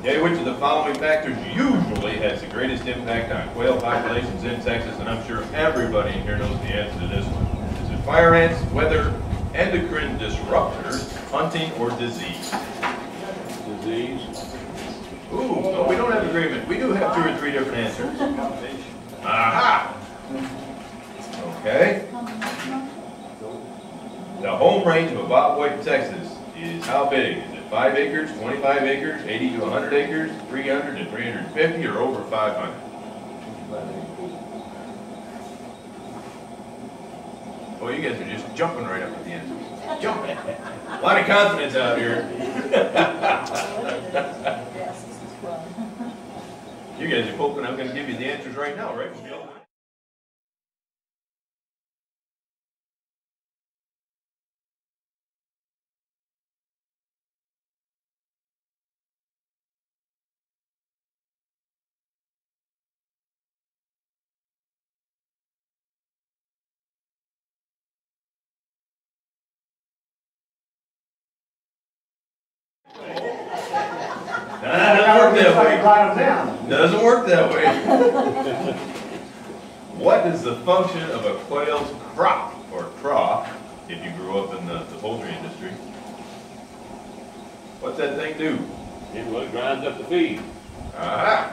Which of the following factors usually has the greatest impact on quail populations in Texas? And I'm sure everybody in here knows the answer to this one. Is it fire ants, weather, endocrine disruptors, hunting, or disease? Disease. Ooh, no, we don't have agreement. We do have two or three different answers. Aha! Okay. The home range of a bobwhite in Texas is how big? Is it five acres, twenty-five acres, eighty to hundred acres, three hundred to three hundred and fifty, or over five hundred? Well, you guys are just jumping right up at the end. Jumping. A lot of confidence out here. You guys are hoping I'm gonna give you the answers right now, right? Write them down. Doesn't work that way. What is the function of a quail's crop or crop if you grew up in the, the poultry industry? What's that thing do? It what grinds up the feed. Aha!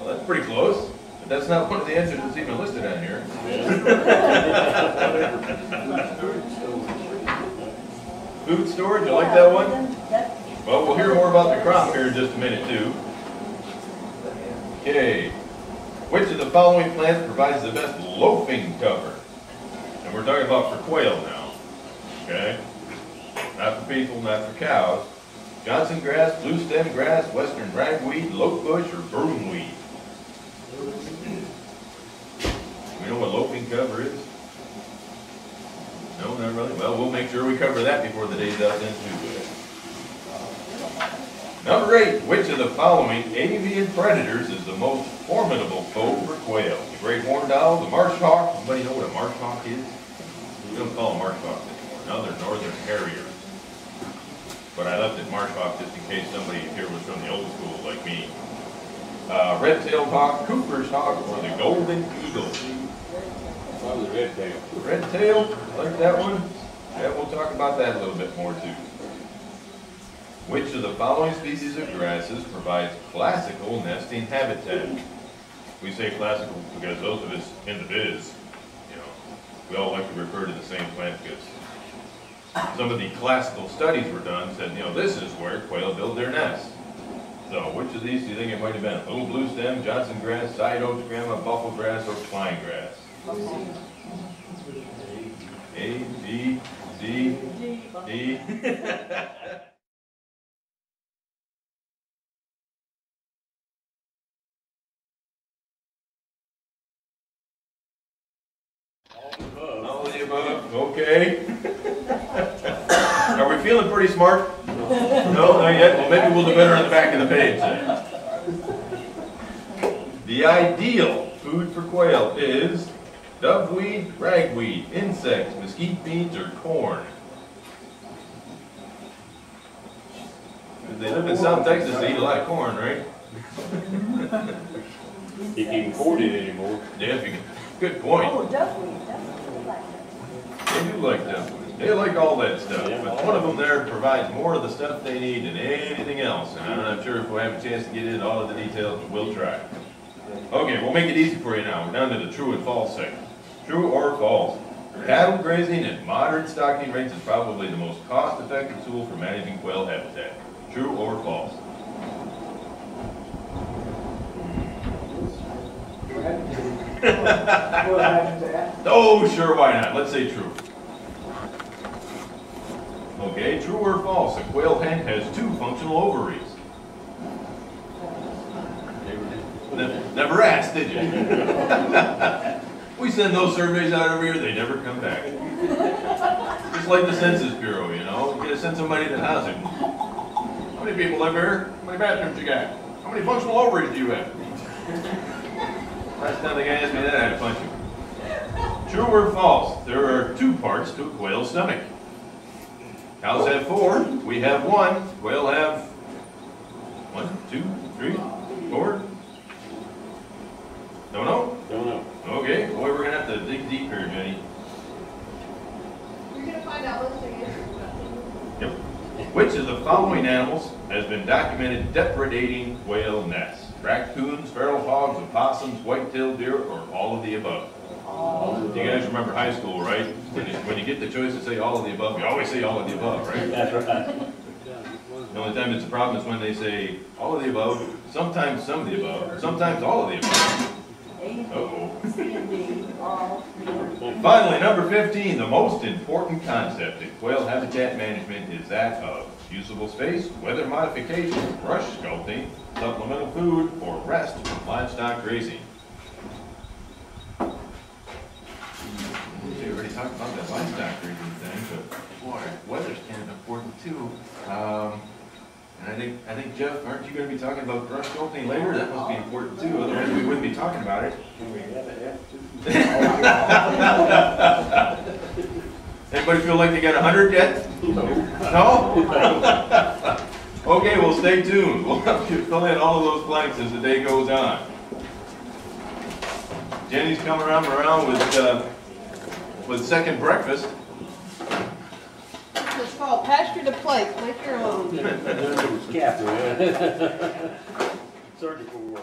Well, that's pretty close, but that's not one of the answers that's even listed on here. Food storage, you like that one? Well, we'll hear more about the crop here in just a minute too. Okay, which of the following plants provides the best loafing cover? And we're talking about for quail now, okay? Not for people, not for cows. Johnson grass, blue stem grass, western ragweed, lotebush, or broomweed? We know what loafing cover is? No, not really? Well, we'll make sure we cover that before the day's out then too. Number eight, which of the following avian predators is the most formidable foe for quail? The great horned owl, the marsh hawk, anybody know what a marsh hawk is? We don't call them marsh hawks anymore, now they're northern harriers. But I left it marsh hawk just in case somebody here was from the old school like me. Uh, red-tailed hawk, Cooper's hawk, or the golden eagle? Probably red tail. Red tail, like that one? Yeah, we'll talk about that a little bit more too. Which of the following species of grasses provides classical nesting habitat? We say classical because those of us in the biz, you know, we all like to refer to the same plant because some of the classical studies were done, said, you know, this is where quail build their nests. So which of these do you think it might have been? Little blue stem, Johnson grass, side oats, grama, buffalo grass, or pine grass? A, B, D, D. All of the above, okay. Are we feeling pretty smart? No, not yet, well, maybe we'll do better on the back of the page then. The ideal food for quail is doveweed, ragweed, insects, mesquite beans, or corn. If they live in South Texas, they eat a lot of corn, right? He can't afford it anymore. Yeah, if you can, good point. Oh, duckweed, duckweed, like that. They do like doveweed. They like all that stuff, but one of them there provides more of the stuff they need than anything else. And I'm not sure if we'll have a chance to get into all of the details, but we'll try. Okay, we'll make it easy for you now. We're down to the true and false section. True or false? Cattle grazing at moderate stocking rates is probably the most cost-effective tool for managing quail habitat. True or false? Well, that's that. Oh, sure, why not? Let's say true. Okay, true or false? A quail hen has two functional ovaries. Ne- Never asked, did you? We send those surveys out every year, they never come back. Just like the Census Bureau, you know, you gotta send somebody to housing. How many people live here? How many bathrooms you got? How many functional ovaries do you have? Last time the guy asked me that, I had to punch him. True or false? There are two parts to a quail's stomach. Cows have four, we have one, quail have One, two, three, four? Don't know? Don't know. Okay, boy, we're gonna have to dig deep here, Jenny. You're gonna find out what's the answer. Yep. Which of the following animals has been documented depredating quail nests? Raccoons, feral hogs, opossums, white-tailed deer, or all of the above? You guys remember high school, right? When you, when you get the choice to say all of the above, you always say all of the above, right? That's right. The only time it's a problem is when they say all of the above, sometimes some of the above, sometimes all of the above. Uh-oh. And D, all, Finally, number fifteen, the most important concept in quail habitat management is that of usable space, weather modification, brush sculpting, supplemental food, or rest from livestock grazing. Talked about that livestock grazing thing, but boy, weather's kind of important too. Um, and I think, I think Jeff, aren't you gonna be talking about brush sculpting later? That must be important too, otherwise we wouldn't be talking about it. Anybody feel like they got a hundred yet? No? Okay, well, stay tuned. We'll have to fill in all of those blanks as the day goes on. Jenny's coming around, around with, uh, with second breakfast. It's called pasture to plate, make your own. Surgical work.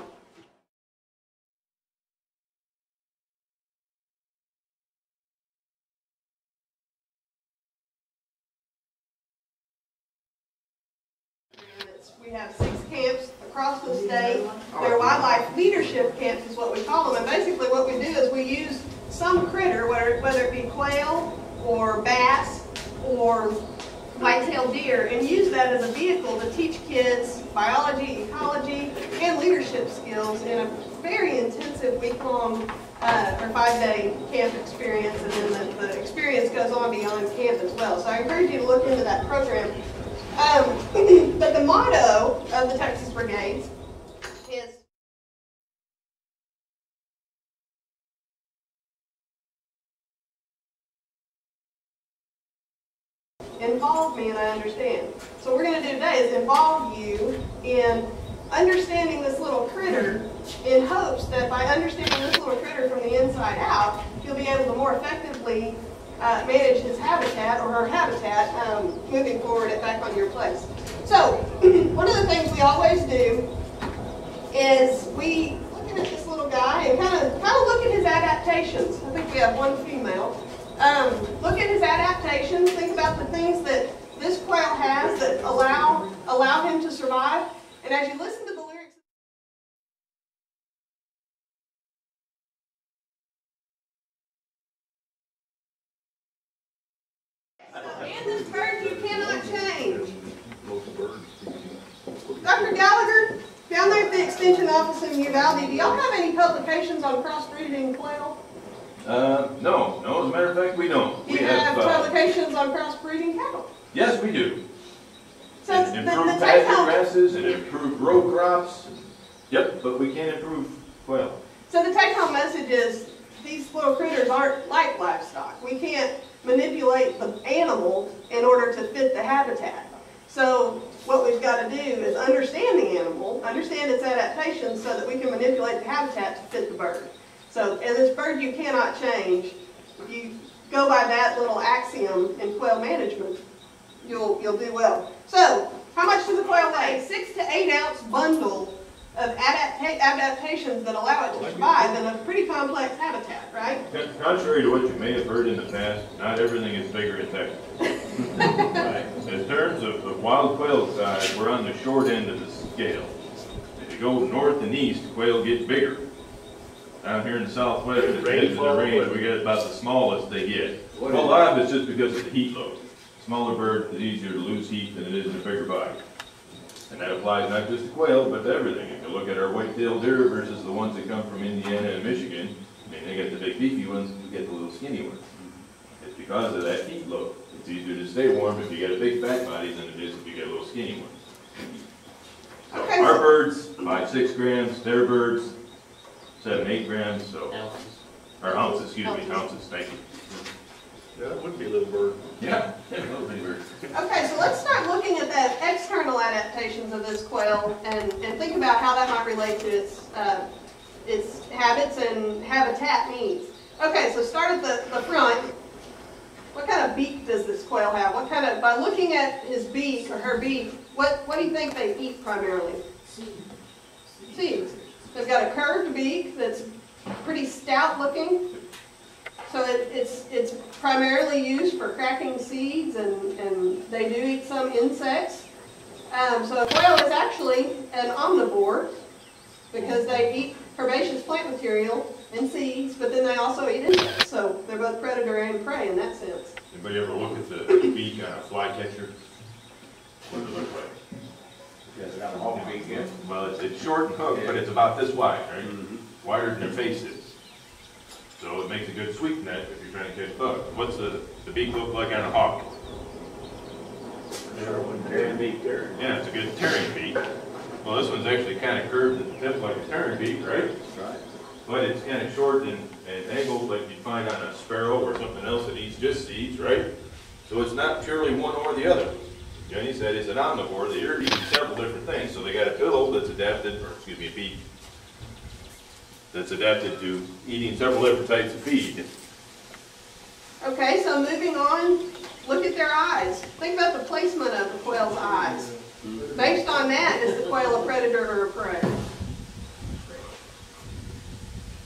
We have six camps across the state. They're wildlife leadership camps is what we call them. And basically what we do is we use some critter, whether, whether it be quail or bass or white-tailed deer, and use that as a vehicle to teach kids biology, ecology, and leadership skills in a very intensive week-long uh, or five-day camp experience, and then the, the experience goes on beyond camp as well. So I encourage you to look into that program. Um, but the motto of the Texas Brigades involve me and I understand. So what we're going to do today is involve you in understanding this little critter in hopes that by understanding this little critter from the inside out, you'll be able to more effectively uh, manage his habitat or her habitat um, moving forward it back on your place. So one of the things we always do is we looking at this little guy and kind of kind of look at his adaptations. I think we have one female. Um, look at his adaptations. Think about the things that this quail has that allow allow him to survive. And as you listen to the lyrics. This bird you cannot change. Dr. Gallagher, down there at the extension office in Uvalde, do y'all have any publications on crossbreeding quail? Uh, no, no, as a matter of fact, we don't. Do We you have uh, publications on crossbreeding cattle? Yes, we do. So the, the Improved take pasture home, grasses and improved row crops. Yep, but we can't improve quail. so the take home message is these little critters aren't like livestock. We can't manipulate the animal in order to fit the habitat. So what we've got to do is understand the animal, understand its adaptations so that we can manipulate the habitat to fit the bird. So, and this bird you cannot change. If you go by that little axiom in quail management, you'll, you'll do well. So, how much does a quail weigh? Six to eight ounce bundle of adapta- adaptations that allow it to survive in a pretty complex habitat, right? Contrary to what you may have heard in the past, not everything is bigger in Texas. In terms of, of wild quail size, we're on the short end of the scale. If you go north and east, quail get bigger. Down here in the southwest, at the edge the range, we get about the smallest they get. Well, a lot of it's just because of the heat load. Smaller bird is easier to lose heat than it is in a bigger body. And that applies not just to quail, but to everything. If you look at our white-tailed deer versus the ones that come from Indiana and Michigan, I mean, they get the big beefy ones, we get the little skinny ones. It's because of that heat load. It's easier to stay warm if you get a big fat body than it is if you get a little skinny one. So Okay. Our birds, five, six grams, their birds, seven, eight grams, so, or ounces, excuse me, ounces, thank you. Yeah, that would be a little bird. Yeah, little bird. Okay, so let's start looking at that external adaptations of this quail and, and think about how that might relate to its, uh, its habits and habitat needs. Okay, so start at the, the front. What kind of beak does this quail have? What kind of, by looking at his beak or her beak, what, what do you think they eat primarily? Seeds. They've got a curved beak that's pretty stout looking. So it, it's, it's primarily used for cracking seeds and, and they do eat some insects. Um, so a quail is actually an omnivore because they eat herbaceous plant material and seeds, but then they also eat insects. So they're both predator and prey in that sense. Anybody ever look at the beak on a flycatcher? What does it look like? Yes, got a whole big gift. Well, it's, it's short and hooked, but it's about this wide, right? Mhm. Wider than your face is. So it makes a good sweep net if you're trying to catch bugs. What's the, the beak look like on a hawk? Sure, wouldn't dare be there. Yeah, it's a good tearing beak. Well, this one's actually kind of curved at the tip like a tearing beak, right? Right. But it's kind of short and, and angled like you'd find on a sparrow or something else that eats just seeds, right? So it's not purely one or the other. Jenny said it's an omnivore, they're eating several different things, so they got a bill that's adapted, or excuse me, a beak, that's adapted to eating several different types of feed. Okay, so moving on, look at their eyes. Think about the placement of the quail's eyes. Based on that, is the quail a predator or a prey?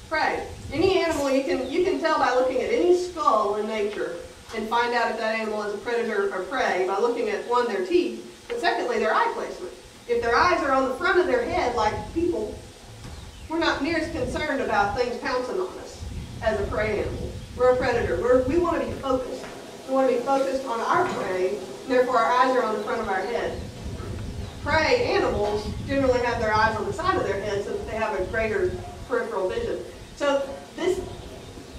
Prey. Any animal, you can, you can tell by looking at any skull in nature and find out if that animal is a predator or prey by looking at, one, their teeth, but secondly, their eye placement. If their eyes are on the front of their head like people, we're not near as concerned about things pouncing on us as a prey animal. We're a predator. We're, we want to be focused. We want to be focused on our prey, therefore our eyes are on the front of our head. Prey animals generally have their eyes on the side of their head so that they have a greater peripheral vision. So this,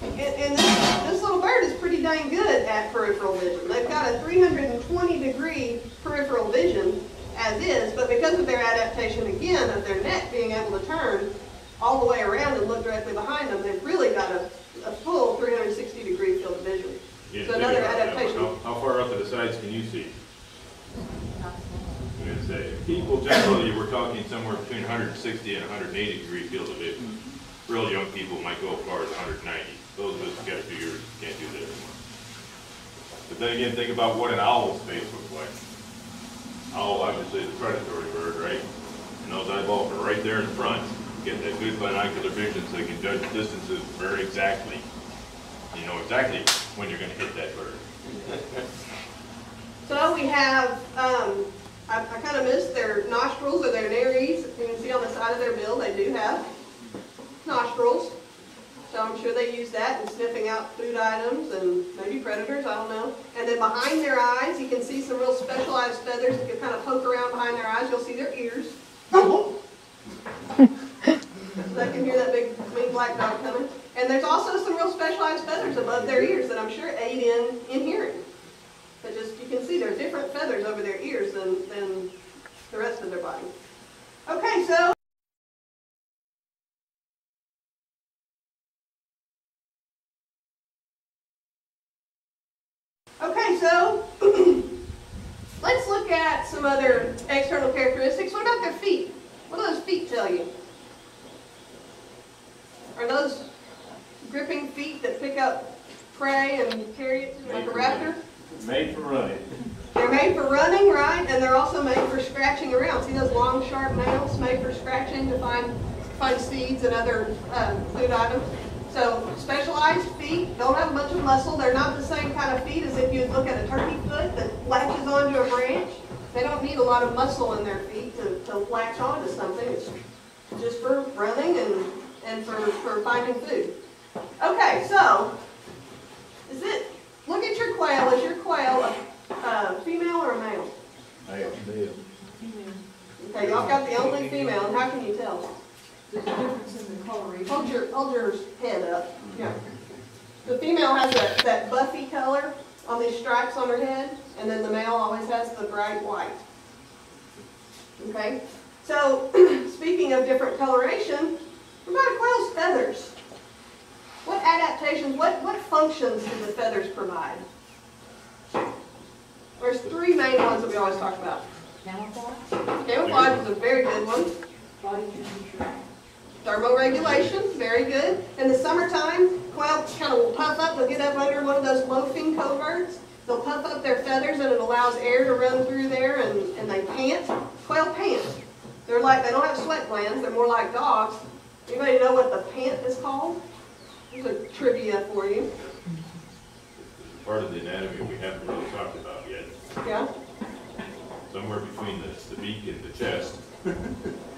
and, and this, this little bird is pretty dang good at peripheral vision. They've got a 320 degree peripheral vision as is, but because of their adaptation again of their neck being able to turn all the way around and look directly behind them, they've really got a, a full 360 degree field of vision. You So another adaptation. How, how far up to the sides can you see? I'm gonna say, people generally, we're talking somewhere between 160 and 180 degree field of vision. Mm-hmm. Real young people might go as far as 190. Those of us who got a few years can't do that anymore. But then again, think about what an owl's face looks like. Owl, obviously, is a predatory bird, right? And those eyeballs are right there in front, get that good binocular vision so they can judge distances very exactly. You know exactly when you're gonna hit that bird. So we have, um, I, I kind of missed their nostrils or their nares. You can see on the side of their bill, they do have I'm sure they use that in sniffing out food items and maybe predators, I don't know. And then behind their eyes, you can see some real specialized feathers that can kind of poke around behind their eyes. You'll see their ears. So they can hear that big, mean black dog coming. And there's also some real specialized feathers above their ears that I'm sure aid in, in hearing. But just, you can see there are different feathers over their ears than, than the rest of their body. Okay, so. Okay, so let's look at some other external characteristics. What about their feet? What do those feet tell you? Are those gripping feet that pick up prey and carry it like a raptor? Made for running. They're made for running, right? And they're also made for scratching around. See those long, sharp nails made for scratching to find find seeds and other um, food items. So specialized feet don't have a bunch of muscle. They're not the same kind of feet as if you look at a turkey foot that latches onto a branch. They don't need a lot of muscle in their feet to, to latch onto something. It's just for running and, and for, for finding food. Okay, so is it, look at your quail. Is your quail a uh, female or a male? Male. Female. Okay, y'all got the only female, and how can you tell? There's a difference in the coloration. Hold your, hold your head up. Yeah. The female has that, that buffy color on these stripes on her head, and then the male always has the bright white. Okay? So, speaking of different coloration, what about a quail's feathers? What adaptations, what, what functions do the feathers provide? There's three main ones that we always talk about. Camouflage? Camouflage is a very good one. Body temperature. Thermoregulation, very good. In the summertime, quail kind of will puff up, they'll get up under one of those loafing coverts. They'll puff up their feathers and it allows air to run through there and, and they pant. Quail pant. They're like, they don't have sweat glands, they're more like dogs. Anybody know what the pant is called? Here's a trivia for you. Part of the anatomy we haven't really talked about yet, Yeah? somewhere between the, the beak and the chest.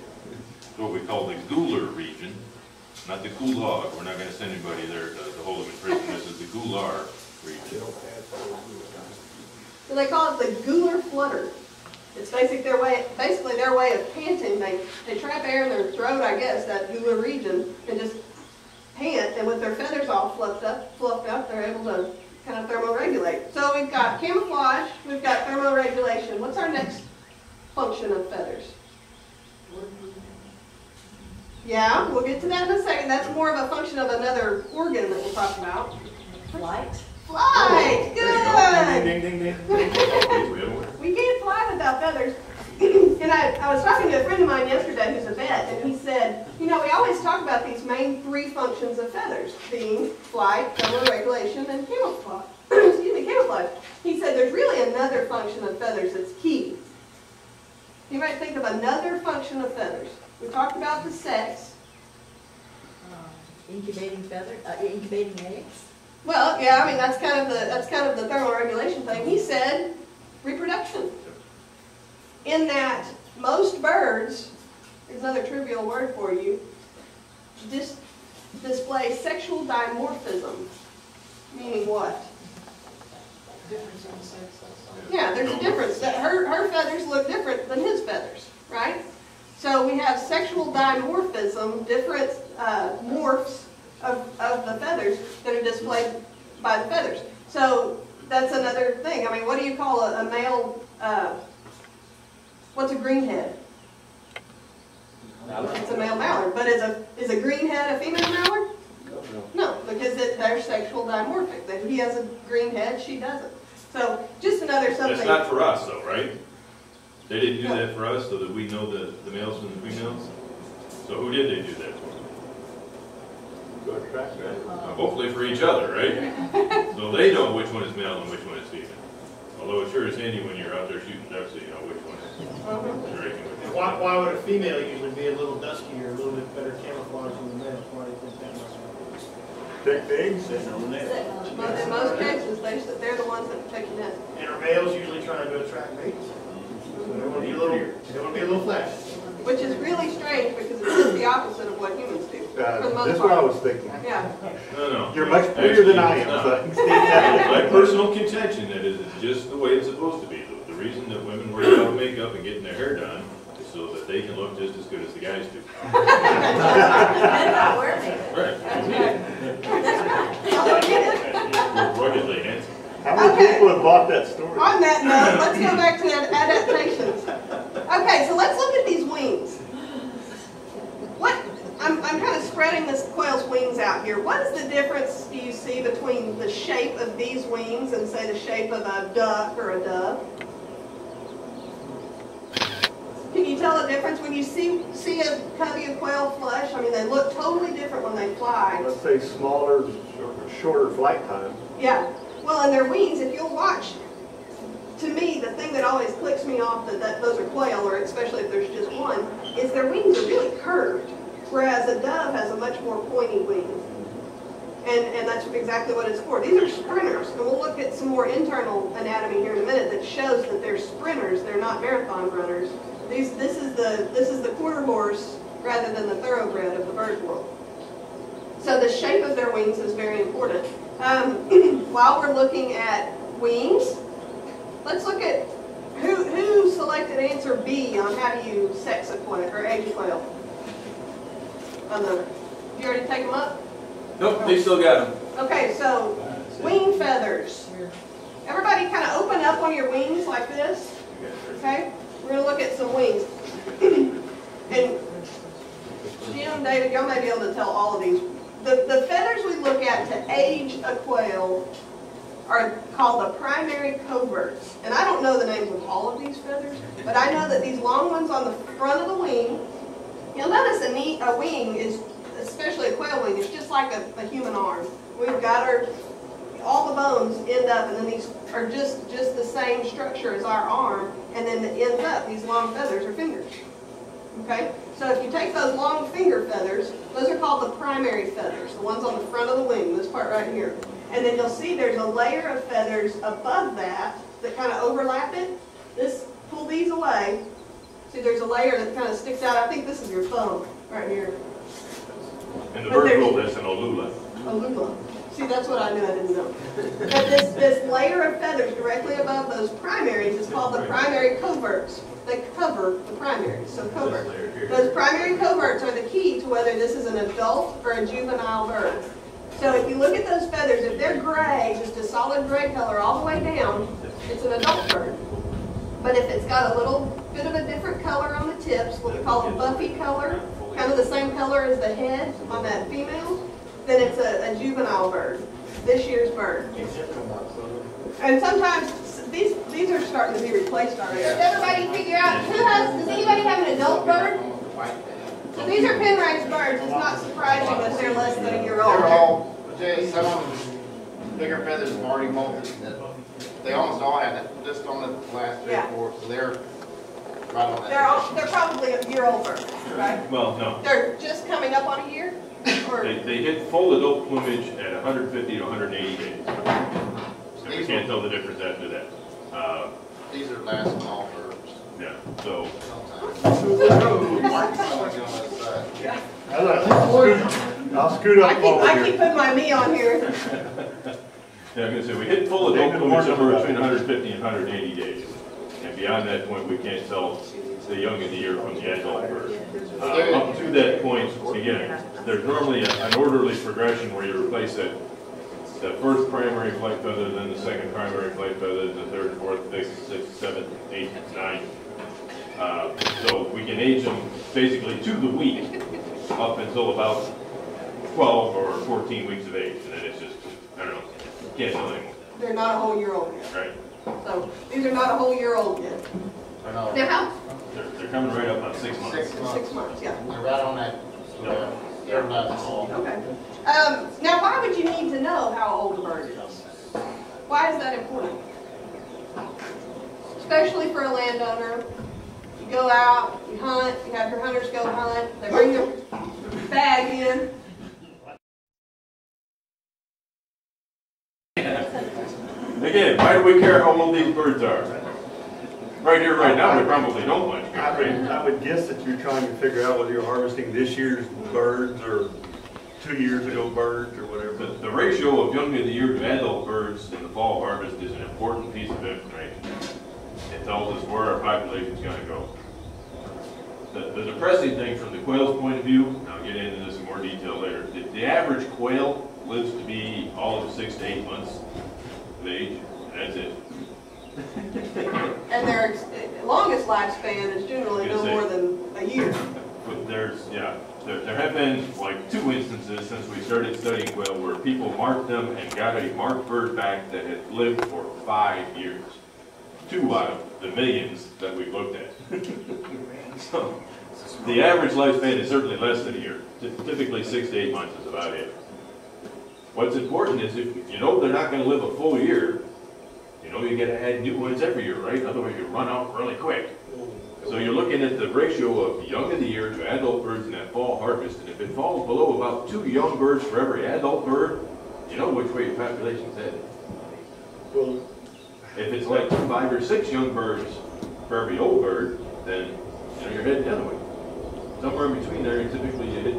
It's what we call the gular region, not the gulag. We're not gonna send anybody there to, to hold them in prison. This is the gular region. So they call it the gular flutter. It's basic their way, basically their way of panting. They, they trap air in their throat, I guess, that gular region, and just pant, and with their feathers all fluffed up, fluffed up, they're able to kind of thermoregulate. So we've got camouflage, we've got thermoregulation. What's our next function of feathers? Yeah, we'll get to that in a second. That's more of a function of another organ that we'll talk about. Flight? Flight, oh, good! Ding, ding, ding. We can't fly without feathers. and I, I was talking to a friend of mine yesterday who's a vet, and he said, you know, we always talk about these main three functions of feathers, being flight, thermoregulation, and camouflage. Excuse me, camouflage. He said there's really another function of feathers that's key. You might think of another function of feathers. We talked about the sex. Um, Incubating feather, uh, incubating eggs? Well, yeah, I mean, that's kind of the, that's kind of the thermoregulation thing. He said reproduction. In that most birds, here's another trivial word for you, dis, display sexual dimorphism. Meaning what? Difference in sex. Yeah, there's a difference. That her, her feathers look different than his feathers, right? So we have sexual dimorphism, different uh, morphs of, of the feathers that are displayed by the feathers. So that's another thing. I mean, what do you call a, a male, uh, what's a greenhead? It's a male mallard, but is a, is a greenhead a female mallard? No, because it, they're sexual dimorphic. That he has a green head, she doesn't. So just another something. That's not for us though, right? They didn't do that for us so that we know the, the males from the females? So who did they do that for? Good? Uh, Hopefully for each other, right? So they know which one is male and which one is female. Although it sure is handy when you're out there shooting ducks, so you know which one is drinking with And why, why would a female usually be a little duskier, a little bit better camouflage than the male? Why do you think that might Check the eggs sitting on the nest. But in most cases, they, they're the ones that are taking it. be? And are males usually trying to attract mates? So they want to be a little, they want to be a little flashy. Which is really strange because it's just the opposite of what humans do, for the Uh, most That's what I was thinking. Yeah, No, no. You're much prettier than I am, so I it's can state that. not. My personal contention that is it's just the way it's supposed to be. The- The reason that women wear a lot of makeup and getting their hair done is so that they can look just as good as the guys do. And not wear makeup. Right. that's right. That's right. So we get it. We're ruggedly. How many Okay. people have bought that story? On that note, let's go back to ad- adaptations. Okay, so let's look at these wings. What, I'm, I'm kind of spreading this quail's wings out here. What is the difference do you see between the shape of these wings and say the shape of a duck or a dove? Can you tell the difference when you see, see a covey of quail flush? I mean, they look totally different when they fly. Let's say smaller, shorter- shorter flight time. Yeah, well, and their wings, if you'll watch, to me, the thing that always clicks me off that, that those are quail, or especially if there's just one, is their wings are really curved, whereas a dove has a much more pointy wing. And, and that's exactly what it's for. These are sprinters, and we'll look at some more internal anatomy here in a minute that shows that they're sprinters, they're not marathon runners. These, this is the, this is the quarter horse rather than the thoroughbred of the bird world. So the shape of their wings is very important. Um, while we're looking at wings, let's look at who, who selected answer B on how do you sex a quail or a quail? On the, you already take them up? Nope, they still got them. Okay, so wing feathers. Everybody kind of open up on your wings like this, okay? We're gonna look at some wings. And Jim, David, y'all may be able to tell all of these. The, the feathers we look at to age a quail are called the primary coverts. And I don't know the names of all of these feathers, but I know that these long ones on the front of the wing, you'll notice a neat, a wing is, especially a quail wing, is just like a, a human arm. We've got our, all the bones end up, and then these are just, just the same structure as our arm, and then it ends up, these long feathers are fingers. Okay, so if you take those long finger feathers, those are called the primary feathers, the ones on the front of the wing, this part right here. And then you'll see there's a layer of feathers above that that kind of overlap it. This, pull these away. See, there's a layer that kind of sticks out. I think this is your thumb right here. And the But bird rule this in Olula. Alula. See, that's what I knew I didn't know. But this, this layer of feathers directly above those primaries is called the primary coverts. They cover the primaries, so covert. Those primary coverts are the key to whether this is an adult or a juvenile bird. So if you look at those feathers, if they're gray, just a solid gray color all the way down, it's an adult bird. But if it's got a little bit of a different color on the tips, what we call a buffy color, kind of the same color as the head on that female, then it's a, a juvenile bird, this year's bird. And sometimes, these, these are starting to be replaced already. Does everybody figure out, who has, does anybody have an adult bird? So these are pen raised birds, it's not surprising that they're less than a year old. They're all, Jay, some of them, bigger feathers have already molted. They almost all have it, just on the last three or four, so they're right on that. They're all, they're probably a year old birds, right? Well, no. They're just coming up on a year? Or, They, they hit full adult plumage at 150 to 180 days. And we can't tell the difference after that. Uh, These are last small birds. yeah, so, Mark, someone's on the side. I'll scoot- I'll scoot I up keep, over I here. keep putting my me on here. yeah, I'm gonna say, we hit full adult David plumage Morgan. somewhere between 150 and 180 days. And beyond that point, we can't tell the young of the year from the adult bird. Uh, Up to that point, again, there's normally a- an orderly progression where you replace that, that first primary flight feather, then the second primary flight feather, the third, fourth, fifth, sixth, seventh, eighth, ninth. Uh, So we can age them basically to the week up until about 12 or 14 weeks of age. And then it's just, I don't know, can't tell anymore, They're not a whole year old yet. right? So these are not a whole year old yet. I know. They're how? They're, they're coming right up on six months. Six Six months. months, yeah. They're right on that, so they're last small. Okay. Um, now, why would you need to know how old a bird is? Why is that important? Especially for a landowner. You go out, you hunt, you have your hunters go hunt, they bring their bag in. Again, why do we care how old these birds are? Right here, right now, we probably don't much I would. I would guess that you're trying to figure out whether you're harvesting this year's birds or two years ago birds or whatever. the ratio of young of the year to adult birds in the fall harvest is an important piece of information. It tells us where our population's gonna go. The, the depressing thing from the quail's point of view, and I'll get into this in more detail later, the, the average quail lives to be all of six to eight months of age, and that's it. And their ex- longest lifespan is generally no more than a year. But there's, yeah, there, there have been like two instances since we started studying quail where people marked them and got a marked bird back that had lived for five years. Two out of the millions that we've looked at. So, the average lifespan is certainly less than a year. Ty- Typically, six to eight months is about it. What's important is if you know they're not gonna live a full year, you know you gotta add new ones every year, right? Otherwise you run out really quick. So you're looking at the ratio of young of the year to adult birds in that fall harvest, and if it falls below about two young birds for every adult bird, you know which way your population's headed. Well, If it's like five or six young birds for every old bird, then, you know, you're heading the other way. Somewhere in between there, you typically you hit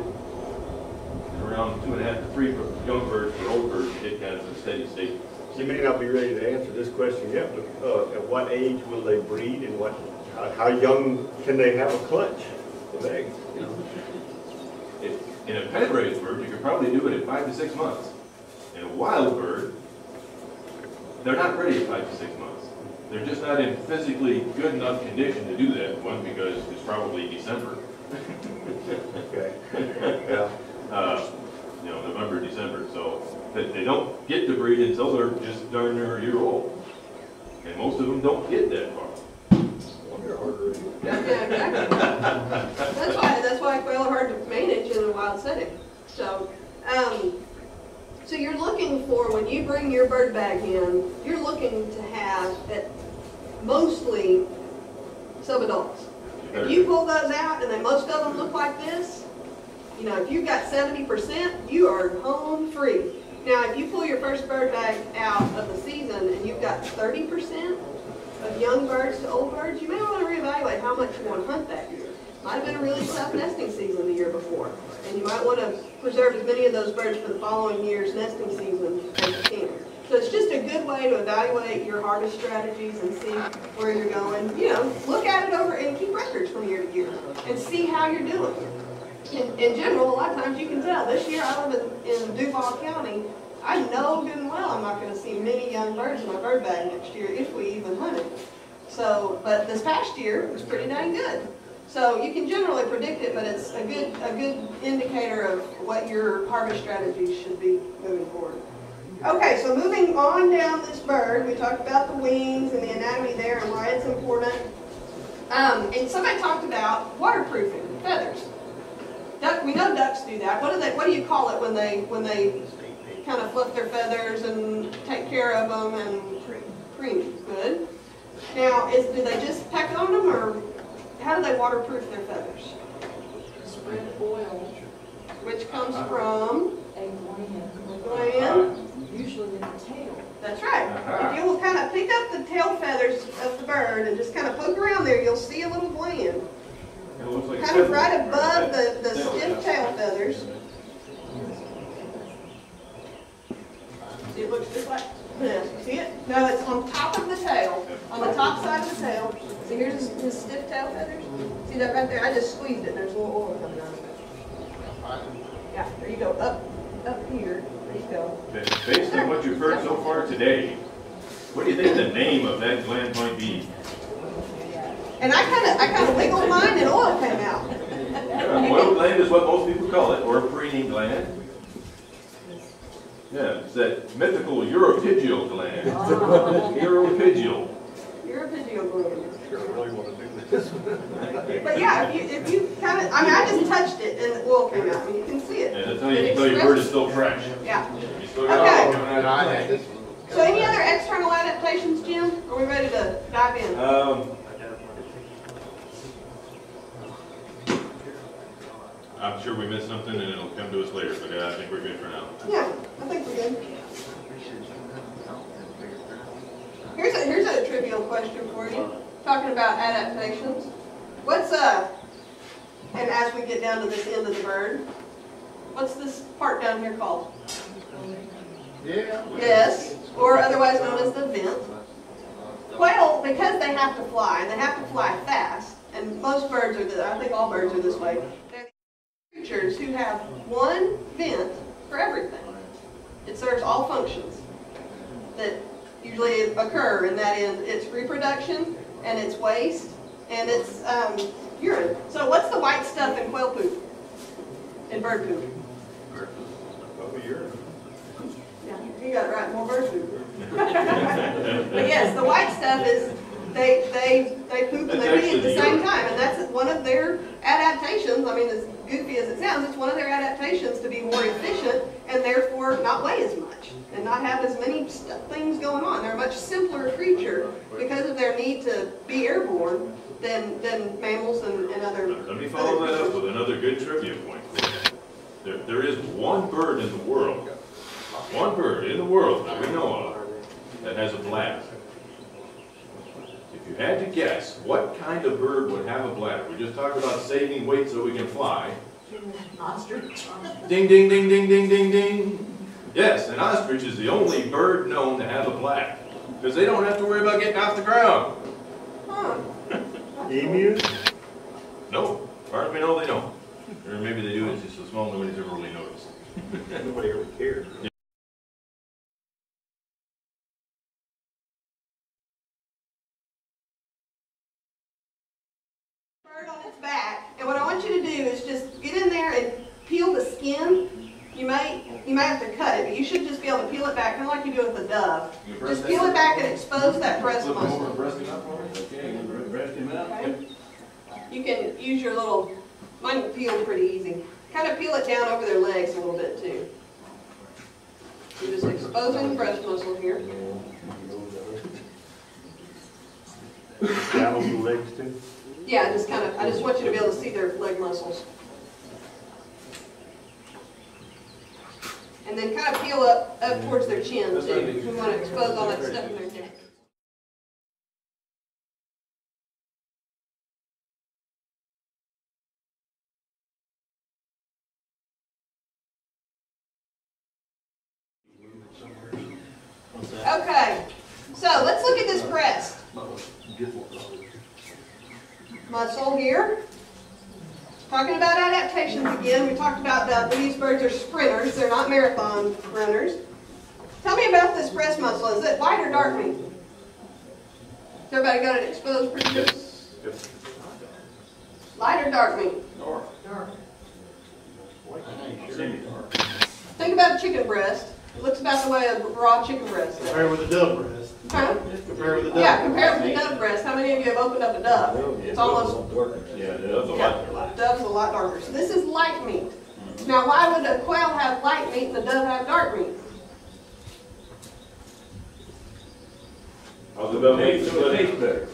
around two and a half to three young birds, for old birds, you hit kind of a steady state. You may not be ready to answer this question yet, but uh, at what age will they breed and what, how- how young can they have a clutch of eggs? you know? If, in a pen raised bird, you could probably do it at five to six months. In a wild bird, they're not ready at five to six months. They're just not in physically good enough condition to do that, one, because it's probably December. Okay, yeah. Uh, you know, November, December, so they, they don't get to breed until they're just darn near a year old. And most of them don't get that far. Yeah, exactly. That's why, that's why quail are hard to manage in a wild setting. So, um, so you're looking for, when you bring your bird bag in, you're looking to have at mostly subadults. If you pull those out and then most of them look like this, you know, if you've got seventy percent, you are home free. Now, if you pull your first bird bag out of the season and you've got thirty percent of young birds to old birds, you may want to reevaluate how much you want to hunt that year. Might have been a really tough nesting season the year before, and you might want to preserve as many of those birds for the following year's nesting season as you can. So it's just a good way to evaluate your harvest strategies and see where you're going. You know, look at it over and keep records from year to year and see how you're doing. In, in general, a lot of times you can tell. This year I live in, in Duval County. I know good and well I'm not going to see many young birds in my bird bag next year if we even hunt it. So, but this past year was pretty dang good. So you can generally predict it, but it's a good a good indicator of what your harvest strategy should be moving forward. Okay, so moving on down this bird, we talked about the wings and the anatomy there and why it's important. Um, and somebody talked about waterproofing feathers. Duck, we know ducks do that. What do they? What do you call it when they when they kind of fluff their feathers and take care of them and preen? Good. Now, is do they just peck on them, or how do they waterproof their feathers? Spread oil, Which comes from a gland, gland. usually in the tail. That's right. Uh-huh. If you will kind of pick up the tail feathers of the bird and just kind of poke around there, you'll see a little gland. It looks like Kind of right above the, the stiff tail feathers. See, it looks just like this. See it? No, it's on top of the tail, on the top side of the tail. See, here's his, his stiff tail feathers. See that right there? I just squeezed it, and there's a little oil coming out of it. Yeah, there you go, up, up here. There you go. Based on what you've heard so far today, what do you think the name of that gland might be? And I kind of, I kind of wiggled mine, and oil came out. Yeah, Oil gland is what most people call it, or a preening gland. Yeah, it's that mythical uropygial gland. Uropygial. You're gland. Sure, I really want to do this. But yeah, if you, if you kind of, I mean, I just touched it and the oil came out, and you can see it. And that's how you can tell your bird is still fresh. Yeah. You still got oil Okay. coming out of the. So any other external adaptations, Jim? Are we ready to dive in? Um, I'm sure we missed something and it'll come to us later, but uh, I think we're good for now. Yeah, I think we're good. Here's a, here's a trivial question for you, talking about adaptations. What's, uh, and as we get down to this end of the bird, what's this part down here called? Yeah. Yes, or otherwise known as the vent. Quail, because they have to fly, and they have to fly fast, and most birds are, the- I think all birds are this way, they're the who have one vent for everything. It serves all functions that usually occur in that end. It's reproduction, and it's waste, and it's um, urine. So what's the white stuff in quail poop? In bird poop? Probably urine. Yeah, you got it right, more bird poop. But yes, the white stuff is, they, they, they poop and they pee at the same time, and that's one of their adaptations, I mean, as goofy as it sounds, it's one of their adaptations to be more efficient and therefore not weigh as much and not have as many things going on. They're a much simpler creature because of their need to be airborne than, than mammals and, and other. Let me follow that up with another good trivia point. There, there is one bird in the world, one bird in the world that we know of, that has a bladder. If you had to guess, what kind of bird would have a bladder? We just talked about saving weight so we can fly. Ostrich. Ding, ding, ding, ding, ding, ding, ding. Yes, an ostrich is the only bird known to have a bladder, because they don't have to worry about getting off the ground. Huh. Emus? No, as far as we know, they don't. Or maybe they do, it's just so small, nobody's ever really noticed. Nobody ever cared. bird on its back, and what I want you to do is just get in there and peel the skin you might, you might have to cut it, but you should just be able to peel it back, kind of like you do with a dove. You press Just that- peel it back and expose that breast Flip them over muscle. and breast him up for me? Okay, breast him out. Okay. You can use your little, pretty easy. Kind of peel it down over their legs a little bit too. You're just exposing the breast muscle here. Down on the legs too. Yeah, just kind of, I just want you to be able to see their leg muscles. And then kind of peel up, up towards their chin too. We want to expose all that stuff in their neck. Okay, so let's look at this breast. Muscle here. Talking about adaptations again, we talked about that these birds are sprinters, they're not marathon runners. Tell me about this breast muscle, is it white or dark meat? Has everybody got it exposed pretty good? Yes. Light or dark meat? Dark. Dark. Think about a chicken breast. It looks about the way a raw chicken breast does. Compare with a dove breast. Huh? Compare with a dove. Yeah, compare it with a dove breast. How many of you have opened up a dove? It's almost darker. Yeah, that's a Yeah, lot. dove's a lot darker. So this is light meat. Now, why would a quail have light meat and a dove have dark meat? How's the dove make his living? better.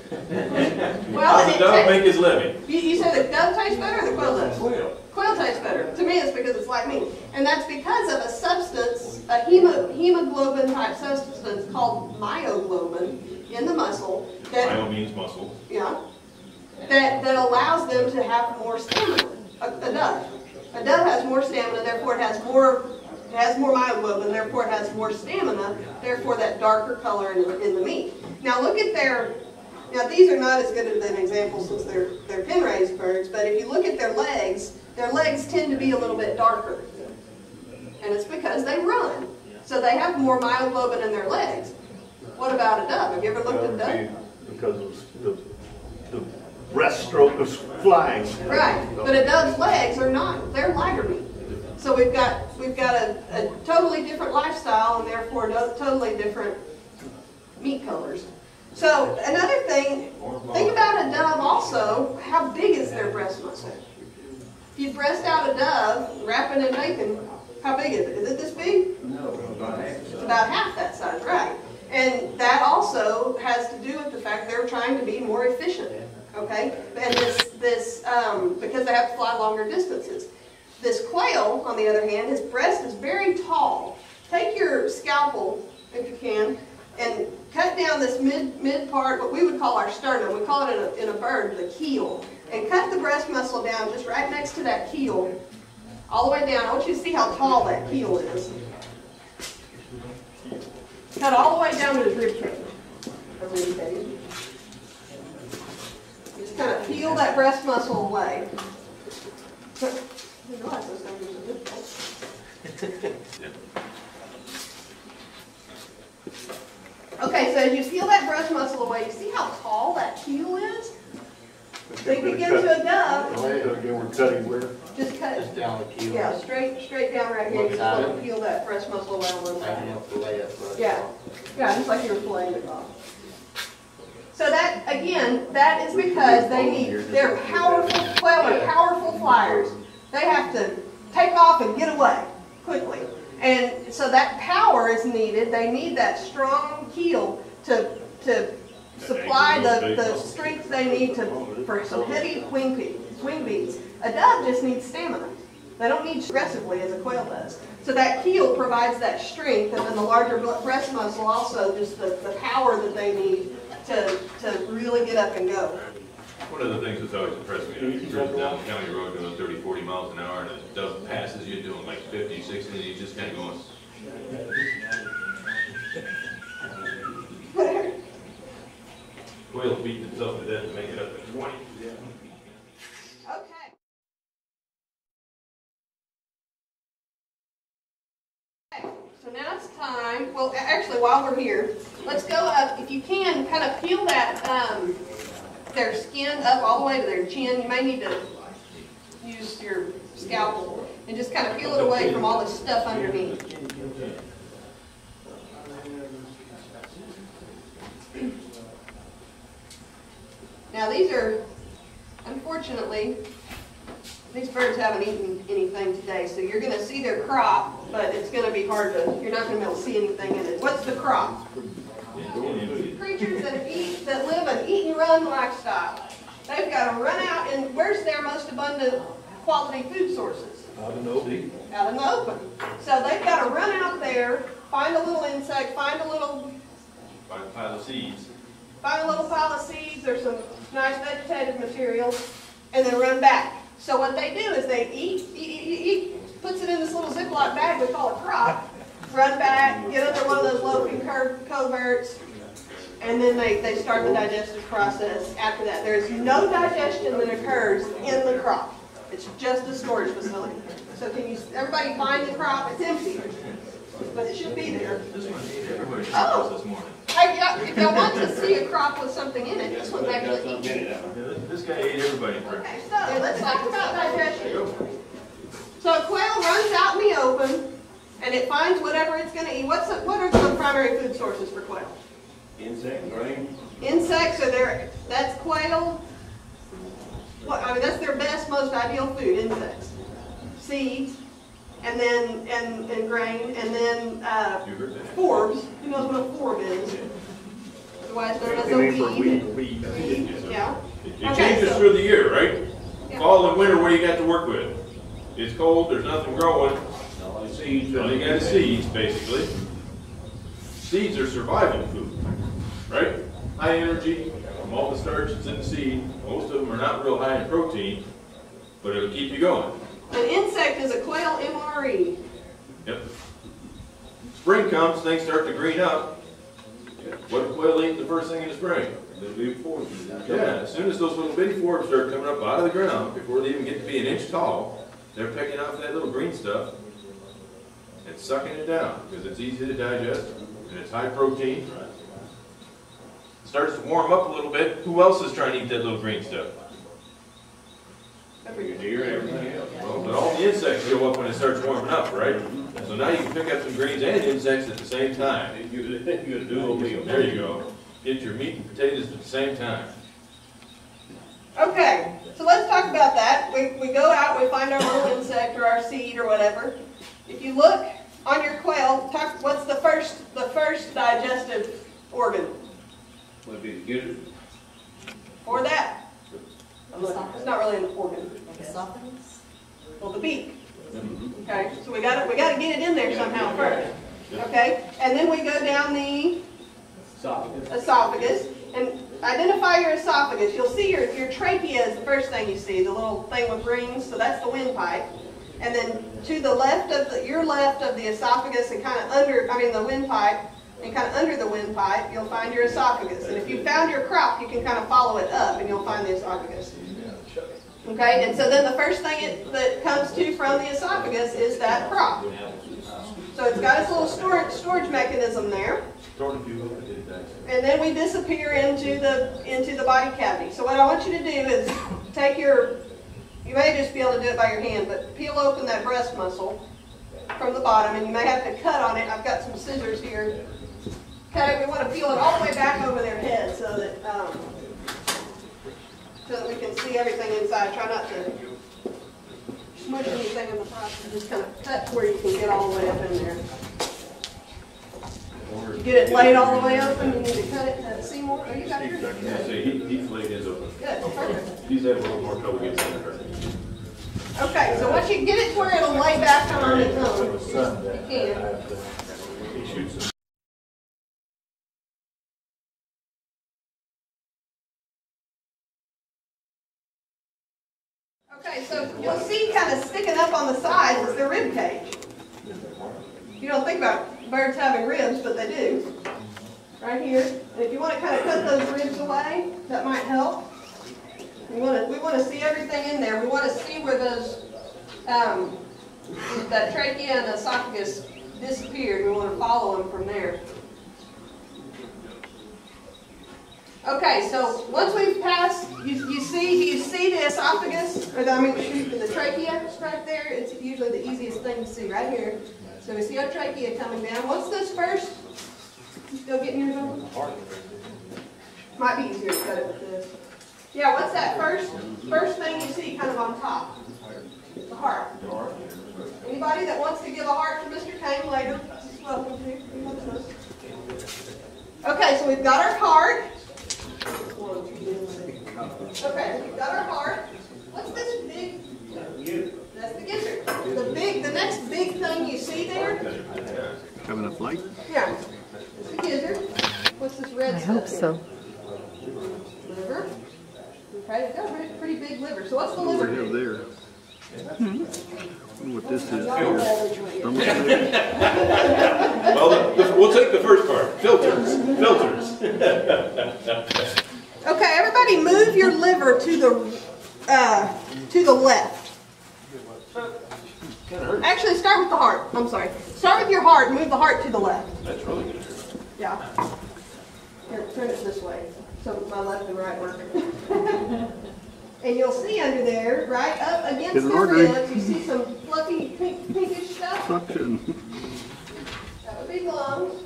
Well, How's the it dove make his living? you, you said the dove tastes better or the quail does? Well, Quail tastes better. To me, it's because it's light meat. And that's because of a substance, a hemo, hemoglobin type substance called myoglobin in the muscle that Myo means muscle. Yeah. That, that allows them to have more stamina. A, a dove. A dove has more stamina, therefore it has more, it has more myoglobin, therefore it has more stamina, therefore that darker color in the, in the meat. Now look at their, now these are not as good of an example since they're, they're pen raised birds, but if you look at their legs, their legs tend to be a little bit darker. And it's because they run. So they have more myoglobin in their legs. What about a dove? Have you ever looked at a dove? Because the, the breaststroke is flying. Right, but a dove's legs are not, they're lighter meat. So we've got, we've got a, a totally different lifestyle and therefore no- totally different meat colors. So another thing, think about a dove also, how big is their breast muscle? If you breast out a dove, wrapping in bacon, how big is it? Is it this big? no, about half. It's about half that size, right? And that also has to do with the fact they're trying to be more efficient, okay? And this, this, um, because they have to fly longer distances. This quail, on the other hand, his breast is very tall. Take your scalpel, if you can, and cut down this mid, mid part, what we would call our sternum. We call it in a, in a bird, the keel. And cut the breast muscle down just right next to that keel, all the way down. I want you to see how tall that keel is. Cut all the way down to his rib cage. Just kind of peel that breast muscle away. Okay, so as you peel that breast muscle away, you see how tall that keel is? Think again to a oh, again, We're cutting where? just cut, Just down the keel. yeah, straight, straight down right here, you just want to peel that breast muscle away a little bit. Up the way right? Yeah, yeah, just like you were filleting it off. So that, again, that is because they need, they're powerful, quail are powerful flyers. They have to take off and get away quickly. And so that power is needed, they need that strong keel to, to supply the, the strength they need to, for some heavy wing beats, wing beats. A dove just needs stamina. They don't need aggressively as a quail does. So that keel provides that strength, and then the larger breast muscle also just the, the power that they need to, to really get up and go. One of the things that's always impressed me, you know, cruising down the county road going 30, 40 miles an hour and a dove passes you doing like 50, 60, and you just kind of going, quail's beating itself to death to make it up to 20. Okay. Okay, So now it's time, well, actually, while we're here, let's go up, if you can, kind of peel that, um, their skin up all the way to their chin. You may need to use your scalpel and just kind of peel it away from all the stuff underneath. Now, these are, unfortunately, these birds haven't eaten anything today, so you're gonna see their crop, but it's gonna be hard to, you're not gonna be able to see anything in it. What's the crop? Creatures that eat, that live an eat and run lifestyle. They've gotta run out and where's their most abundant quality food sources? Out in the open. Out in the open. So they've gotta run out there, find a little insect, find a little Find a pile of seeds. find a little pile of seeds or some nice vegetative material, and then run back. So what they do is they eat, eat, eat, eat, puts it in this little Ziploc bag we call a crop, run back, get under one of those loafing cur- coverts, and then they, they start the digestive process after that. There is no digestion that occurs in the crop. It's just a storage facility. So can you, everybody find the crop? It's empty, but it should be there. This one, everybody Oh. this morning. Hey, yeah, if y'all want to see a crop with something in it, this one's actually eaten. Yeah, This guy ate everybody Okay, so let's talk about digestion. So a quail runs out in the open and it finds whatever it's gonna eat. What's, the- what are the primary food sources for quail? Insects, grain, Insects are their, that's quail. What, I mean, that's their best, most ideal food, insects. Seeds, and then, and, and grain, and then, uh, You heard forbs. Who knows what a forb is? Otherwise known as The a name for weed. weed, weed. Weed, yeah. It Okay, changes so- through the year, right? Yeah. Fall and winter, what do you got to work with? It's cold, there's nothing growing, seeds. all you got is seeds, basically. Seeds are survival food, right? High energy, from all the starch that's in the seed, most of them are not real high in protein, but it'll keep you going. An insect is a quail MRE. Yep. Spring comes, things start to green up. What do quail eat the first thing in the spring? The big forces. Yeah, as soon as those little bitty forbs start coming up out of the ground, before they even get to be an inch tall, they're picking off that little green stuff and sucking it down, because it's easy to digest, and it's high protein. It Starts to warm up a little bit, who else is trying to eat that little green stuff? Your deer and everything else. Well, but all the insects show up when it starts warming up, right? So now you can pick up some greens and insects at the same time. You, you a dual meal. There you go. Get your meat and potatoes at the same time. Okay, so let's talk about that. We, we go out, we find our little insect or our seed or whatever. If you look on your quail, talk, what's the first, the first digestive organ Would be the gizzard. for that? It's not really an organ. Esophagus? Well, the beak. Mm-hmm. Okay, so we gotta, we gotta get it in there somehow first. Okay, and then we go down the Esophagus. esophagus, and identify your esophagus. You'll see your, your trachea is the first thing you see, the little thing with rings, so that's the windpipe. And then to the left of the, your left of the esophagus and kind of under, I mean the windpipe, and kind of under the windpipe, you'll find your esophagus. And if you found your crop, you can kind of follow it up and you'll find the esophagus. Okay, and so then the first thing it, that comes to from the esophagus is that crop. So it's got its little storage, storage mechanism there. And then we disappear into the, into the body cavity. So what I want you to do is take your, you may just be able to do it by your hand, but peel open that breast muscle from the bottom, and you may have to cut on it. I've got some scissors here. Cut it, we want to peel it all the way back over their head so that, um, so that we can see everything inside. Try not to smush anything in the process. Just kind of cut where you can get all the way up in there. You get it laid all the way open, you need to cut it to see more. Oh, you got yours? Yeah, see, he, he flayed his open. Good, perfect. He's had a little more trouble getting in there. Okay, so once you get it to where it'll lay back on its own, you can. Okay, so you'll see kind of sticking up on the sides is their rib cage. You don't think about birds having ribs, but they do. Right here. And if you want to kind of cut those ribs away, that might help. We want to, we want to see everything in there. We want to see where those, um, that trachea and the esophagus disappeared. We want to follow them from there. Okay, so once we've passed, you, you see, you see the esophagus, or the, I mean, the trachea right there, it's usually the easiest thing to see, right here. So we see our trachea coming down. What's this first? You Still getting yours on? Might be easier to cut it with this. Yeah, what's that first, first thing you see kind of on top? The heart. The heart. Anybody that wants to give a heart to Mr. Kane later, welcome to. Okay, so we've got our heart. Okay, we've got our heart. What's this big? That's the gizzard. The big, the next big thing you see there? Coming up late? Yeah. It's the gizzard. What's this red I stuff? hope here? so. Liver. Okay, it's got a pretty, pretty big liver. So what's the liver do? there. Hmm? What this is. Well, the- the- we'll take the first part, filters, filters. Okay, everybody move your liver to the, uh, to the left. Actually, start with the heart. I'm sorry. Start with your heart, move the heart to the left. That's really good. Yeah. Here, turn it this way, so my left and right work. And you'll see under there, right up against the artery. ribs, you see some fluffy pink, pinkish stuff? Suction. That would be lungs.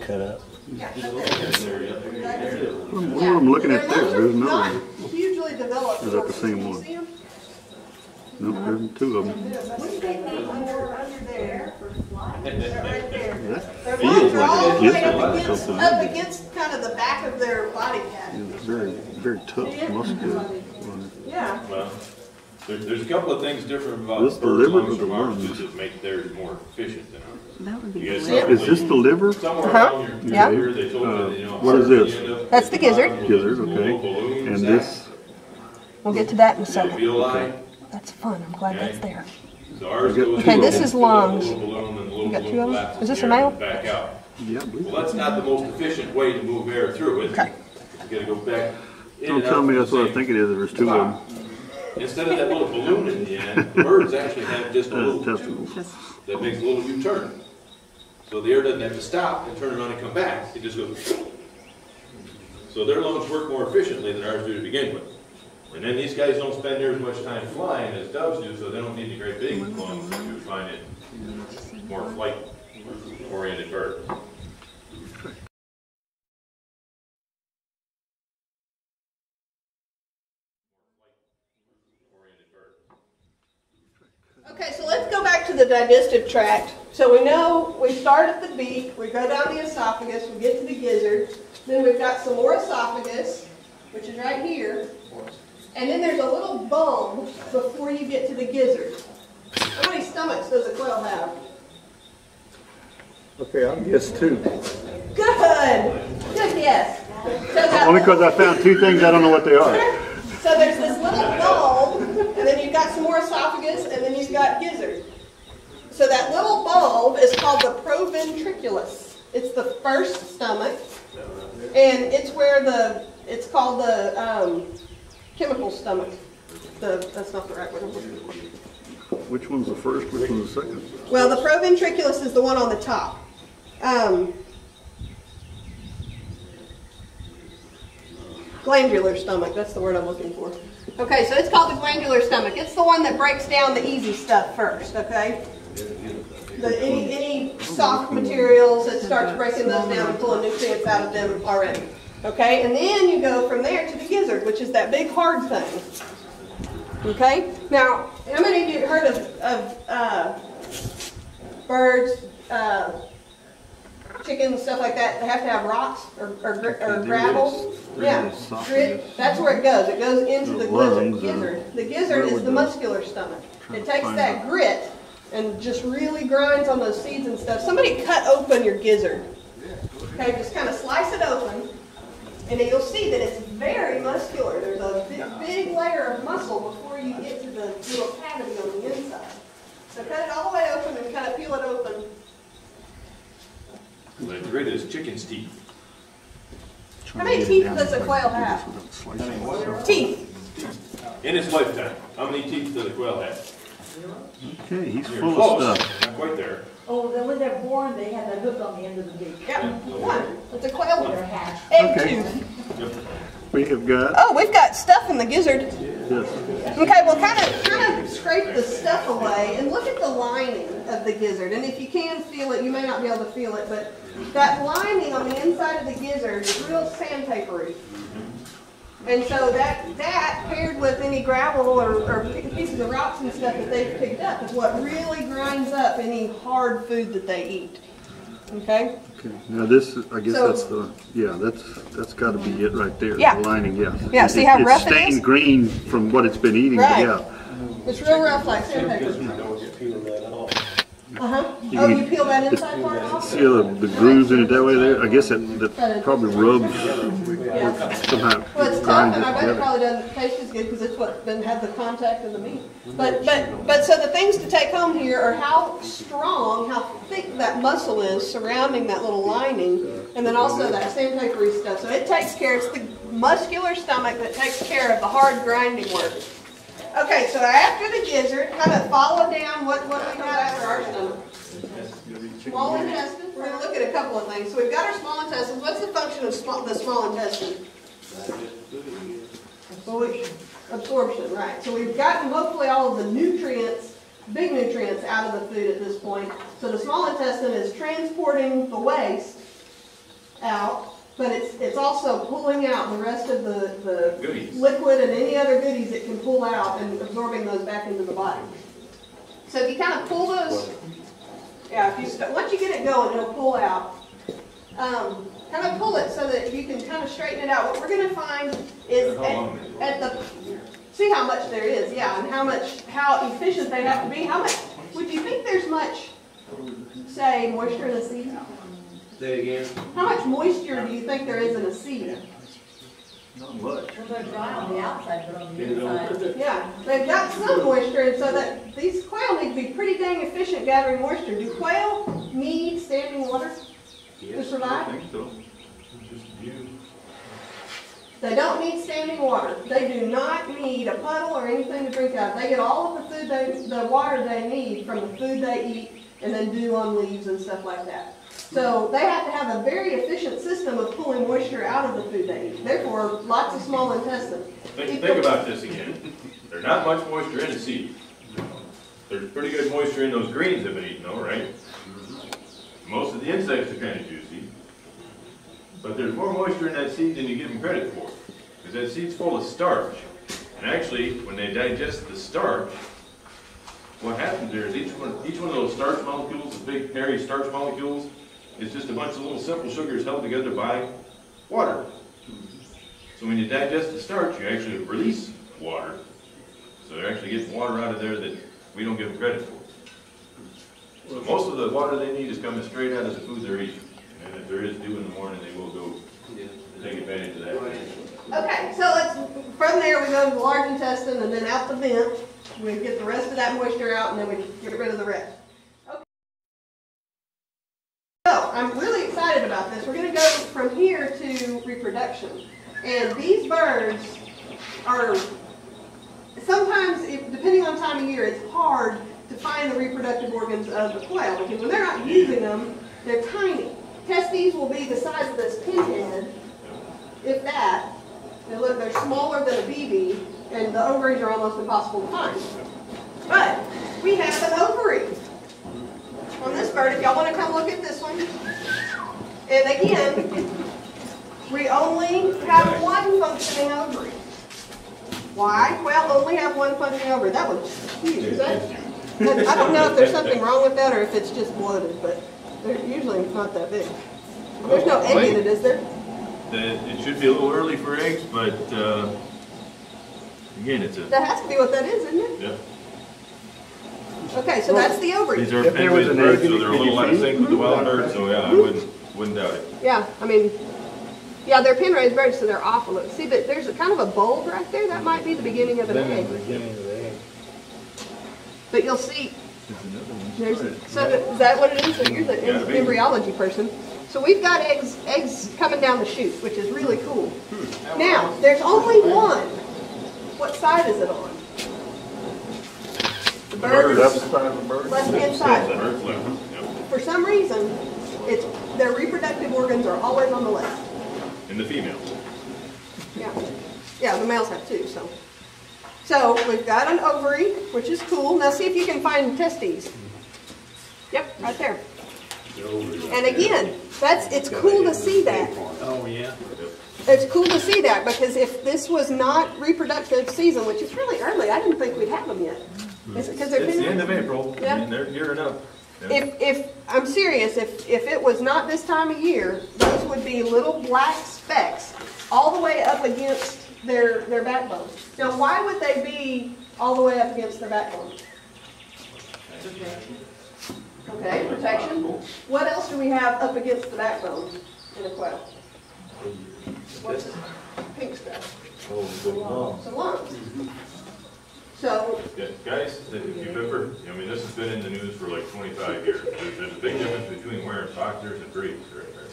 Cut up. Yeah, that's it. What am I looking at there? There's another Not one. Hugely developed. Is that the same one? see 'em? No, there's two of them. Under, under there. They're right there. That Their feels are like all it the way up against, up against kind of the back of their body cavity. is very, very tough, muscular. Yeah. Well, there, there's a couple of things different about This the birds' liver or lungs the from ours lungs? too that make theirs more efficient than ours. That would be You guys great. Is this the liver? Somewhere Uh-huh. along your Yeah. career, they told Uh, you, you know. what is you this? end up That's the gizzard. with Gizzard, little okay. balloons And that- this, We'll get to that in a the second. alveoli. That's fun. I'm glad that's there. So ours Okay, goes Okay, in this the is little lungs. balloon, and the little You got two balloon of 'em? collapses Is this a the male? and Back out. yeah, I Well, that's not the most efficient way to move air through, is it? Okay. You gotta go back. Don't tell me that's what I think it is, there's two of them. Instead of that little balloon in the end, birds actually have just a little tube testicles. that makes a little U-turn. So the air doesn't have to stop and turn around and come back, it just goes. So their lungs work more efficiently than ours do to begin with. And then these guys don't spend near as much time flying as doves do, so they don't need the great big lungs to find it more flight-oriented bird. Okay, so let's go back to the digestive tract. So we know we start at the beak, we go down the esophagus, we get to the gizzard, then we've got some more esophagus, which is right here, and then there's a little bone before you get to the gizzard. How many stomachs does a quail have? Okay, I'll guess two. Good, good guess. So Only because I found two things I don't know what they are. So there's this little bulb, and then you've got some more esophagus, and then you've got gizzard. So that little bulb is called the proventriculus. It's the first stomach, and it's where the, it's called the um, chemical stomach. The, that's not the right word I'm looking for. Which one's the first, which one's the second? Well, the proventriculus is the one on the top. Um, glandular stomach, that's the word I'm looking for. Okay, so it's called the glandular stomach. It's the one that breaks down the easy stuff first, okay? The, any, any soft materials, it starts breaking those down and pulling nutrients out of them already. Okay, and then you go from there to the gizzard, which is that big hard thing. Okay, now, how many of you heard of, of uh, birds, uh, chickens, stuff like that? They have to have rocks or, or, gr- or gravel. Yeah, grit. That's where it goes. It goes into the The lungs gizzard. The gizzard is the muscular stomach. It takes that out. grit and just really grinds on those seeds and stuff. Somebody cut open your gizzard. Okay, just kind of slice it open, and then you'll see that it's very muscular. There's a big, big layer of muscle before you get to the little cavity on the inside. So cut it all the way open and kind of peel it open. The chicken's teeth. How many teeth does a quail have? Teeth. In its lifetime, how many teeth does a quail have? Okay, he's You're full close, of stuff. not quite there. Oh, then when they're born, they have that hook on the end of the beak. Yep, one. It's a quail They're hatched. egg Okay. tooth. We have got, Oh, we've got stuff in the gizzard. yes, Okay, well, kind of scrape the stuff away and look at the lining of the gizzard. And if you can feel it, you may not be able to feel it, but that lining on the inside of the gizzard is real sandpapery. And so that, that paired with any gravel or, or pieces of rocks and stuff that they've picked up is what really grinds up any hard food that they eat. Okay? okay, now this, is- I guess So- that's the, yeah, that's, that's gotta be it right there, Yeah. the lining, yes. Yeah, see how rough it It's is? stained green from what it's been eating, but Right. yeah. It's real rough like sandpaper. Uh-huh. You Oh, you peel that inside part off? See the, the grooves in it that way there? I guess that, that probably rubs, Yeah. somehow Well, it's tough, and I bet it probably doesn't taste as good because it's what, been had the contact of the meat. But, but, but so the things to take home here are how strong, how thick that muscle is surrounding that little lining, and then also that sandpapery stuff. So it takes care, it's the muscular stomach that takes care of the hard grinding work. Okay, so after the gizzard, kind of follow down what, what we got after our stomach. Small intestine, we're gonna look at a couple of things. So we've got our small intestines. What's the function of small, the small intestine? Absorption. Absorption, right. So we've gotten hopefully all of the nutrients, big nutrients out of the food at this point. So the small intestine is transporting the waste out, but it's, it's also pulling out the rest of the, the Goodies. liquid and any other goodies it can pull out and absorbing those back into the body. So if you kind of pull those, yeah, if you, st- once you get it going, it'll pull out. Um, kind of pull it so that you can kind of straighten it out. What we're gonna find is How long is at, at the, see how much there is, yeah, and how much, how efficient they have to be. How much, would you think there's much, say, moisture in the seed? Say again? How much moisture do you think there is in a seed? Not Well, they're dry on the outside, but on the inside. Yeah, they've got some moisture, and so that, these quail need to be pretty dang efficient gathering moisture. Do quail need standing water to survive? They don't need standing water. They do not need a puddle or anything to drink out. of. They get all of the food they, the water they need from the food they eat and then dew on leaves and stuff like that. So they have to have a very efficient system of pulling moisture out of the food they eat. Therefore, lots of small intestine. Think, think about this again. There's not much moisture in the seed. There's pretty good moisture in those greens they've been eating though, right? Most of the insects are kind of juicy. But there's more moisture in that seed than you give them credit for. Because that seed's full of starch. And actually, when they digest the starch, what happens there is each one, each one of those starch molecules, the big hairy starch molecules, is just a bunch of little simple sugars held together by water. So when you digest the starch, you actually release water. So they're actually getting water out of there that we don't give them credit for. So most of the water they need is coming straight out of the food they're eating. And if there is dew in the morning, they will go take advantage of that. Okay, so let's, from there, we go to the large intestine and then out the vent. We get the rest of that moisture out and then we get rid of the rest. Okay. So, I'm really excited about this. We're gonna go from here to reproduction. And these birds are, sometimes, if- depending on time of year, it's hard to find the reproductive organs of the quail because when they're not using them, they're tiny. Testes will be the size of this pinhead, if that. They look, they're smaller than a BB, and the ovaries are almost impossible to find. But we have an ovary on this bird. If y'all want to come look at this one. And again, we only have one functioning ovary. Why? Well, only have one functioning ovary. That was huge. Is that- I don't know if there's something wrong with that or if it's just bloated, but they're usually not that big. There's no egg in it, is there? The- It should be a little early for eggs, but, uh, again, it's a, That has to be what that is, isn't it? yeah. Okay, so that's the ovary. These are If there was penguin an birds, egg so they're a could you little out of feed sync with the wild bird, so yeah, I wouldn't, wouldn't doubt it. Yeah, I mean, yeah, they're pen raised birds, so they're awful. See, but there's a kind of a bulb right there. That might be the beginning of an egg. But you'll see, there's, so that- is that what it is? So you're the Gotta be. embryology person. So we've got eggs, eggs coming down the chute, which is really cool. Hmm. Now, there's only one. What side is it on? The bird's Left side of the bird? left-hand side. Bird's left, yep. for some reason, it's, their reproductive organs are always on the left. And the females. Yeah, yeah, the males have two, so. So we've got an ovary, which is cool. Now see if you can find testes. Yep, right there. And again, that's, it's cool to see that. Oh, yeah. It's cool to see that because if this was not reproductive season, which is really early, I didn't think we'd have them yet. Is it because they're It's the end of April, I Yeah. mean, they're gearing up. Yeah. If, if, I'm serious, if, if it was not this time of year, those would be little black specks all the way up against their, their backbone. Now, why would they be all the way up against their backbone? Okay, protection. What else do we have up against the backbone in a quail? What's this pink stuff? Some lungs. Mm-hmm. So, Yeah, Guys, if you've ever, I mean, this has been in the news for like twenty-five years. There's, there's a big difference between wearing boxers and briefs right there.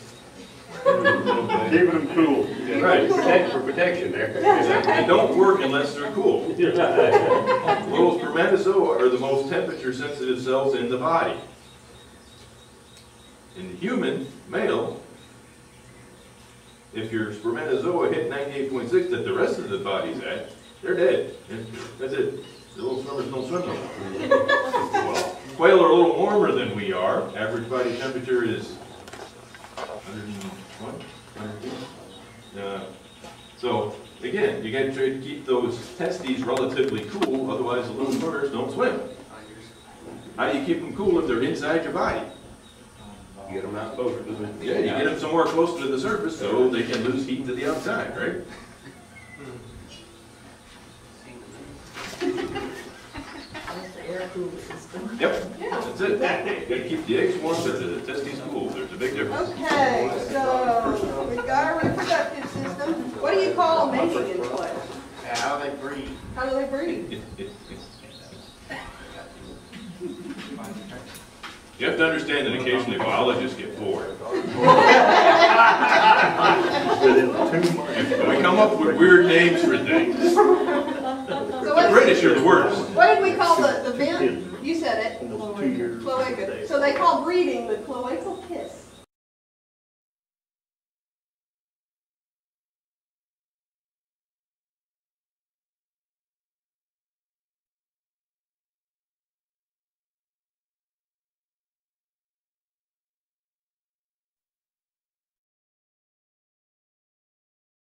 Keeping them cool. Right. Protect, for protection there. They don't work unless they're cool. Little spermatozoa are the most temperature-sensitive cells in the body. In the human, male, if your spermatozoa hit ninety-eight point six that the rest of the body's at, they're dead. That's it. The little swimmers don't swim no more. Well, Quail are a little warmer than we are. Average body temperature is hundred and one, hundred and two. Uh, So, again, you gotta keep those testes relatively cool, otherwise the little swimmers don't swim. How do you keep them cool if they're inside your body? You Get them out closer to the. Yeah, you get them somewhere closer to the surface so they can lose heat to the outside, right? That's the air cooler system. Yep, yeah. that's it. You gotta keep the eggs warm, so the testes cool, there's a big difference. Okay, so we've got our reproductive system. What do you call mating in quail? Yeah, how they breed. How do they breed? You have to understand that occasionally biologists get bored. Within. We come up with weird names for things. So The British are the worst. What did we call the, the vent? You said it. In those two years. Cloaca. So they call breeding the cloacal kiss.